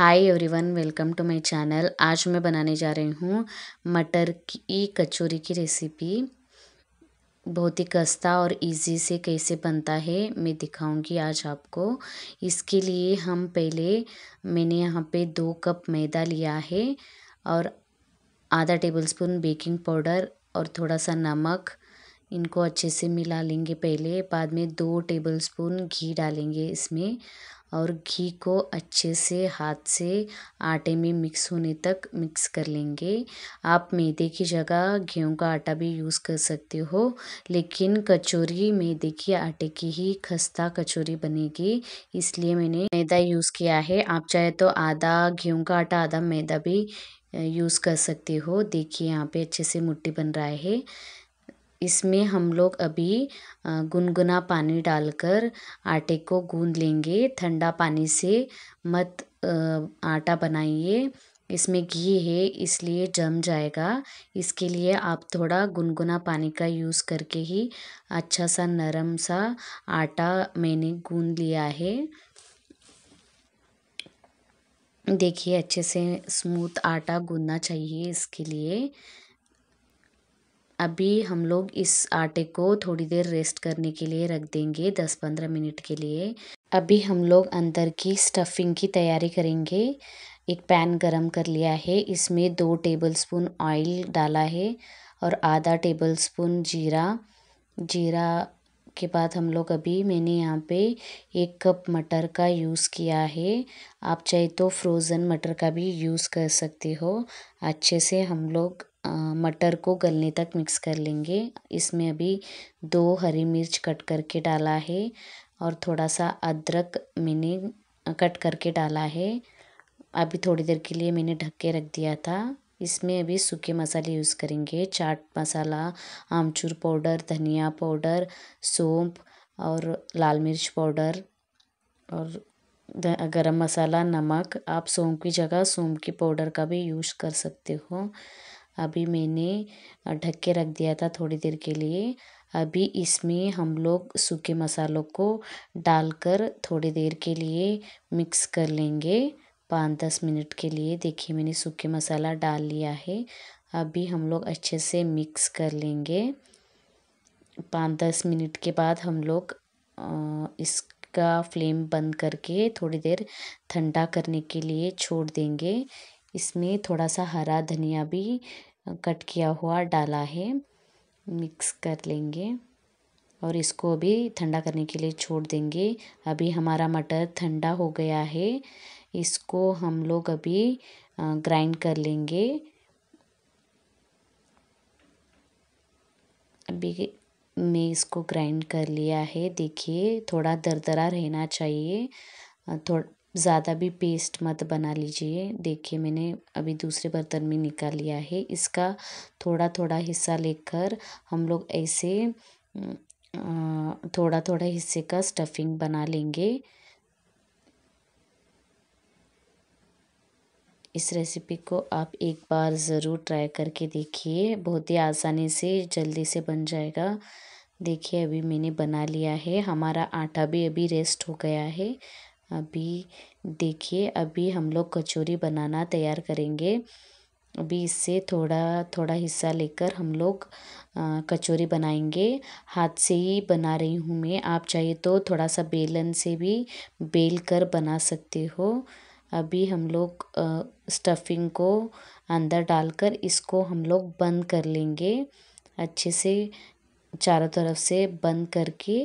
Hi everyone welcome to my channel आज मैं बनाने जा रही हूँ मटर की कचौरी की रेसिपी बहुत ही कस्ता और इजी से कैसे बनता है, मैं दिखाऊँगी आज आपको। इसके लिए हम पहले, मैंने यहाँ पे दो कप मैदा लिया है और आधा टेबलस्पून बेकिंग पाउडर और थोड़ा सा नमक। इनको अच्छे से मिला लेंगे पहले, बाद में दो टेबलस्पून घी डालेंगे इसमें। और घी को अच्छे से हाथ से आटे में मिक्स होने तक मिक्स कर लेंगे। आप मैदे की जगह गेहूँ का आटा भी यूज़ कर सकते हो, लेकिन कचौरी मैदे की आटे की ही खस्ता कचौरी बनेगी, इसलिए मैंने मैदा यूज़ किया है। आप चाहे तो आधा गेहूँ का आटा, आधा मैदा भी यूज़ कर सकते हो। देखिए यहाँ पे अच्छे से मुट्ठी बन रहा है। इसमें हम लोग अभी गुनगुना पानी डालकर आटे को गूंद लेंगे। ठंडा पानी से मत आटा बनाइए। इसमें घी है, इसलिए जम जाएगा। इसके लिए आप थोड़ा गुनगुना पानी का यूज़ करके ही अच्छा सा नरम सा आटा मैंने गूंद लिया है। देखिए, अच्छे से स्मूथ आटा गूंदना चाहिए इसके लिए। अभी हम लोग इस आटे को थोड़ी देर रेस्ट करने के लिए रख देंगे दस पंद्रह मिनट के लिए। अभी हम लोग अंदर की स्टफिंग की तैयारी करेंगे। एक पैन गरम कर लिया है। इसमें दो टेबलस्पून ऑयल डाला है और आधा टेबलस्पून जीरा। जीरा के बाद हम लोग अभी मैंने यहाँ पे एक कप मटर का यूज़ किया है। आप चाहे तो फ्रोज़न मटर का भी यूज़ कर सकते हो। अच्छे से हम लोग मटर को गलने तक मिक्स कर लेंगे। इसमें अभी दो हरी मिर्च कट करके डाला है और थोड़ा सा अदरक मैंने कट करके डाला है। अभी थोड़ी देर के लिए मैंने ढक के रख दिया था। इसमें अभी सूखे मसाले यूज़ करेंगे। चाट मसाला, आमचूर पाउडर, धनिया पाउडर, सौंप और लाल मिर्च पाउडर और गरम मसाला, नमक। आप सौंप की जगह सौंप की पाउडर का भी यूज़ कर सकते हो। अभी मैंने ढक के रख दिया था थोड़ी देर के लिए। अभी इसमें हम लोग सूखे मसालों को डालकर थोड़ी देर के लिए मिक्स कर लेंगे। पाँच दस मिनट के लिए देखिए मैंने सूखे मसाला डाल लिया है। अभी हम लोग अच्छे से मिक्स कर लेंगे। पाँच दस मिनट के बाद हम लोग इसका फ्लेम बंद करके थोड़ी देर ठंडा करने के लिए छोड़ देंगे। इसमें थोड़ा सा हरा धनिया भी कट किया हुआ डाला है। मिक्स कर लेंगे और इसको अभी ठंडा करने के लिए छोड़ देंगे। अभी हमारा मटर ठंडा हो गया है। इसको हम लोग अभी ग्राइंड कर लेंगे। अभी मैं इसको ग्राइंड कर लिया है। देखिए, थोड़ा दरदरा रहना चाहिए। थोड़ा ज़्यादा भी पेस्ट मत बना लीजिए। देखिए, मैंने अभी दूसरे बर्तन में निकाल लिया है। इसका थोड़ा थोड़ा हिस्सा लेकर हम लोग ऐसे थोड़ा थोड़ा हिस्से का स्टफिंग बना लेंगे। इस रेसिपी को आप एक बार ज़रूर ट्राई करके देखिए। बहुत ही आसानी से, जल्दी से बन जाएगा। देखिए, अभी मैंने बना लिया है। हमारा आटा भी अभी रेस्ट हो गया है। अभी देखिए, अभी हम लोग कचौरी बनाना तैयार करेंगे। अभी इससे थोड़ा थोड़ा हिस्सा लेकर हम लोग कचौरी बनाएँगे। हाथ से ही बना रही हूँ मैं। आप चाहिए तो थोड़ा सा बेलन से भी बेल कर बना सकते हो। अभी हम लोग स्टफिंग को अंदर डालकर इसको हम लोग बंद कर लेंगे। अच्छे से चारों तरफ़ से बंद करके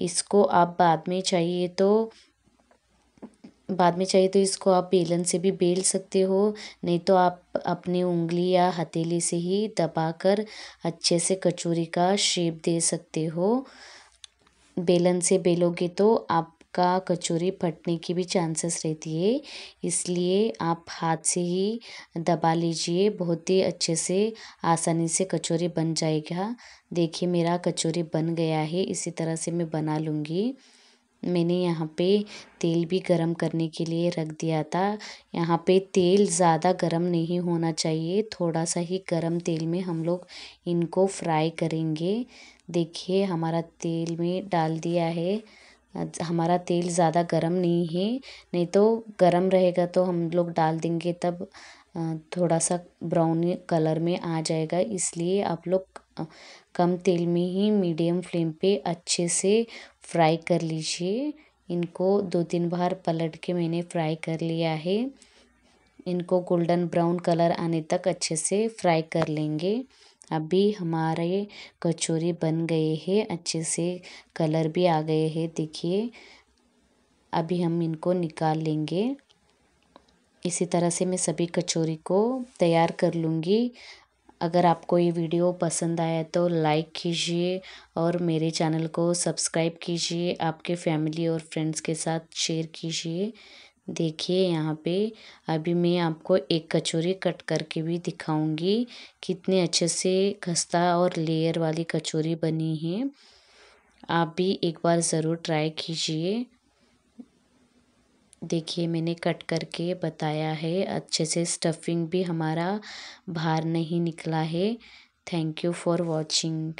इसको आप बाद में चाहिए तो बाद में चाहिए तो इसको आप बेलन से भी बेल सकते हो। नहीं तो आप अपनी उंगली या हथेली से ही दबाकर अच्छे से कचौरी का शेप दे सकते हो। बेलन से बेलोगे तो आपका कचौरी फटने की भी चांसेस रहती है। इसलिए आप हाथ से ही दबा लीजिए, बहुत ही अच्छे से आसानी से कचौरी बन जाएगा। देखिए मेरा कचौरी बन गया है, इसी तरह से मैं बना लूँगी। मैंने यहाँ पे तेल भी गरम करने के लिए रख दिया था। यहाँ पे तेल ज़्यादा गरम नहीं होना चाहिए। थोड़ा सा ही गरम तेल में हम लोग इनको फ्राई करेंगे। देखिए, हमारा तेल में डाल दिया है। हमारा तेल ज़्यादा गरम नहीं है। नहीं तो गरम रहेगा तो हम लोग डाल देंगे तब थोड़ा सा ब्राउन कलर में आ जाएगा। इसलिए आप लोग कम तेल में ही मीडियम फ्लेम पे अच्छे से फ्राई कर लीजिए। इनको दो तीन बार पलट के मैंने फ्राई कर लिया है। इनको गोल्डन ब्राउन कलर आने तक अच्छे से फ्राई कर लेंगे। अभी हमारे कचौरी बन गए हैं, अच्छे से कलर भी आ गए हैं, देखिए। अभी हम इनको निकाल लेंगे। इसी तरह से मैं सभी कचौरी को तैयार कर लूँगी। अगर आपको ये वीडियो पसंद आया तो लाइक कीजिए और मेरे चैनल को सब्सक्राइब कीजिए, आपके फैमिली और फ्रेंड्स के साथ शेयर कीजिए। देखिए यहाँ पे, अभी मैं आपको एक कचौरी कट करके भी दिखाऊँगी, कितने अच्छे से खस्ता और लेयर वाली कचौरी बनी है। आप भी एक बार ज़रूर ट्राई कीजिए। देखिए, मैंने कट करके बताया है। अच्छे से स्टफिंग भी हमारा बाहर नहीं निकला है। Thank you for watching